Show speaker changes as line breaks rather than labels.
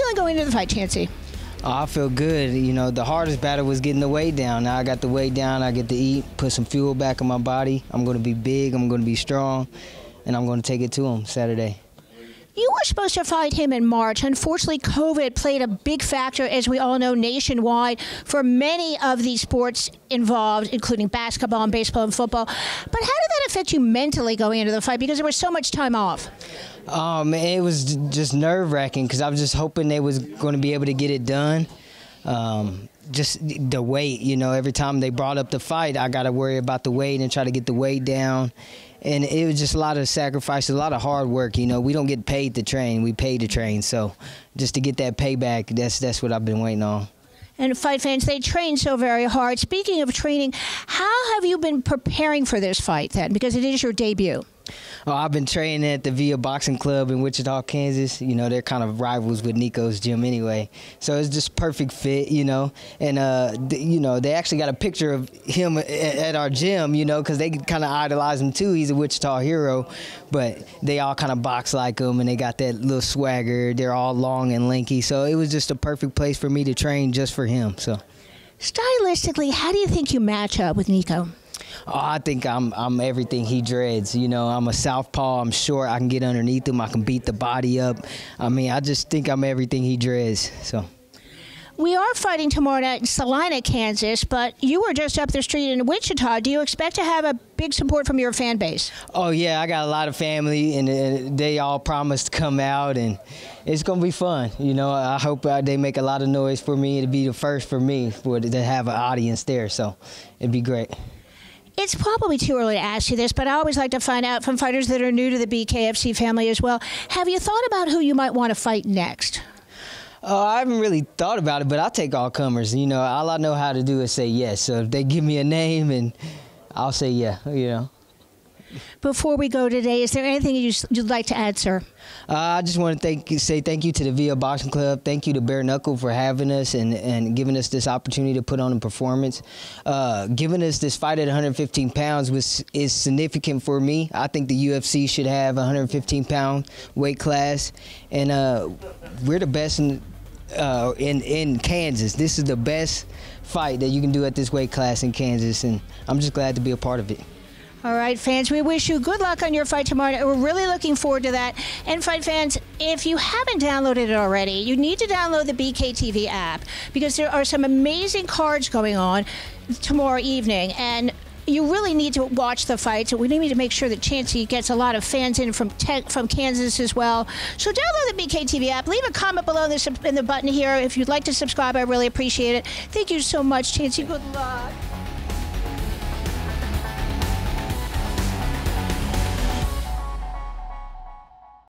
feeling going into the fight, Chancey?
Oh, I feel good. You know, the hardest battle was getting the weight down. Now I got the weight down. I get to eat, put some fuel back in my body. I'm going to be big. I'm going to be strong, and I'm going to take it to him Saturday.
You were supposed to fight him in March. Unfortunately, COVID played a big factor, as we all know, nationwide for many of these sports involved, including basketball and baseball and football. But how did that affect you mentally going into the fight because there was so much time off?
Um, it was just nerve wracking because I was just hoping they was going to be able to get it done. Um, just the weight, you know, every time they brought up the fight, I got to worry about the weight and try to get the weight down. And it was just a lot of sacrifice, a lot of hard work. You know, we don't get paid to train; we pay to train. So, just to get that payback, that's that's what I've been waiting on
and fight fans, they train so very hard. Speaking of training, how have you been preparing for this fight then? Because it is your debut.
Oh, I've been training at the Via Boxing Club in Wichita, Kansas. You know, they're kind of rivals with Nico's gym anyway. So it's just perfect fit, you know. And, uh, you know, they actually got a picture of him at our gym, you know, because they kind of idolize him too. He's a Wichita hero. But they all kind of box like him and they got that little swagger. They're all long and lanky. So it was just a perfect place for me to train just for him. So.
Stylistically, how do you think you match up with Nico?
Oh, I think I'm I'm everything he dreads. You know, I'm a southpaw. I'm short. I can get underneath him. I can beat the body up. I mean, I just think I'm everything he dreads. So.
We are fighting tomorrow night in Salina, Kansas, but you were just up the street in Wichita. Do you expect to have a big support from your fan base?
Oh yeah, I got a lot of family, and they all promised to come out, and it's gonna be fun. You know, I hope uh, they make a lot of noise for me to be the first for me for to have an audience there. So it'd be great.
It's probably too early to ask you this, but I always like to find out from fighters that are new to the BKFC family as well. Have you thought about who you might want to fight next?
Oh, I haven't really thought about it, but I'll take all comers. You know, all I know how to do is say yes. So if they give me a name, and I'll say yeah. You know.
Before we go today, is there anything you'd like to add, sir?
Uh, I just want to thank say thank you to the Via Boxing Club. Thank you to Bare Knuckle for having us and, and giving us this opportunity to put on a performance. Uh, giving us this fight at 115 pounds was is significant for me. I think the UFC should have 115 pound weight class, and uh, we're the best in, uh, in in Kansas. This is the best fight that you can do at this weight class in Kansas, and I'm just glad to be a part of it.
All right, fans, we wish you good luck on your fight tomorrow. We're really looking forward to that. And fight fans, if you haven't downloaded it already, you need to download the BKTV app because there are some amazing cards going on tomorrow evening. And you really need to watch the fights. We need to make sure that Chancey gets a lot of fans in from from Kansas as well. So download the BKTV app. Leave a comment below in the button here if you'd like to subscribe. I really appreciate it. Thank you so much, Chancey. Good luck.